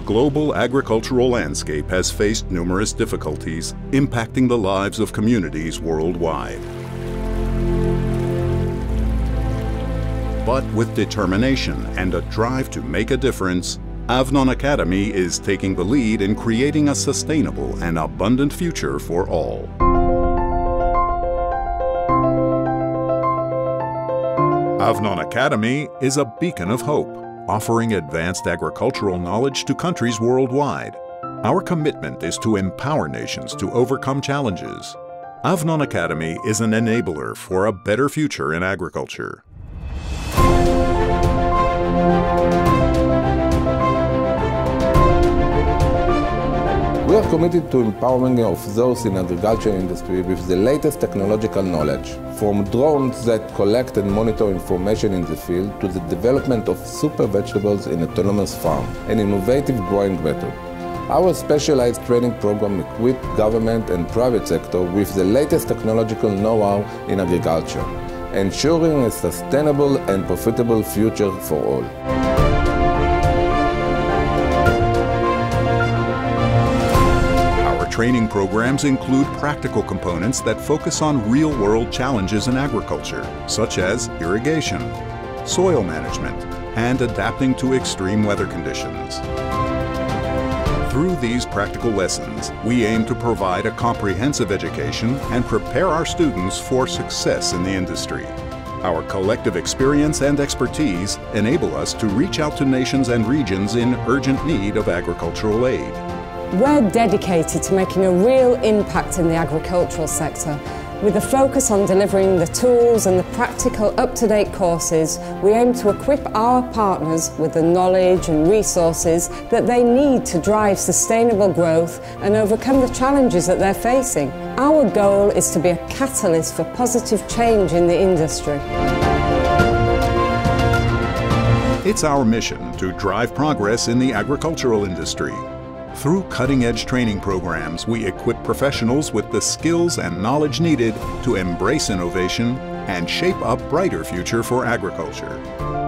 global agricultural landscape has faced numerous difficulties impacting the lives of communities worldwide. But with determination and a drive to make a difference, Avnon Academy is taking the lead in creating a sustainable and abundant future for all. Avnon Academy is a beacon of hope, offering advanced agricultural knowledge to countries worldwide. Our commitment is to empower nations to overcome challenges. Avnon Academy is an enabler for a better future in agriculture. Committed to empowering of those in agriculture industry with the latest technological knowledge, from drones that collect and monitor information in the field to the development of super vegetables in autonomous farm, an innovative growing method. Our specialized training program equips government and private sector with the latest technological know-how in agriculture, ensuring a sustainable and profitable future for all. Training programs include practical components that focus on real-world challenges in agriculture, such as irrigation, soil management, and adapting to extreme weather conditions. Through these practical lessons, we aim to provide a comprehensive education and prepare our students for success in the industry. Our collective experience and expertise enable us to reach out to nations and regions in urgent need of agricultural aid. We're dedicated to making a real impact in the agricultural sector. With a focus on delivering the tools and the practical up-to-date courses, we aim to equip our partners with the knowledge and resources that they need to drive sustainable growth and overcome the challenges that they're facing. Our goal is to be a catalyst for positive change in the industry. It's our mission to drive progress in the agricultural industry through cutting-edge training programs, we equip professionals with the skills and knowledge needed to embrace innovation and shape a brighter future for agriculture.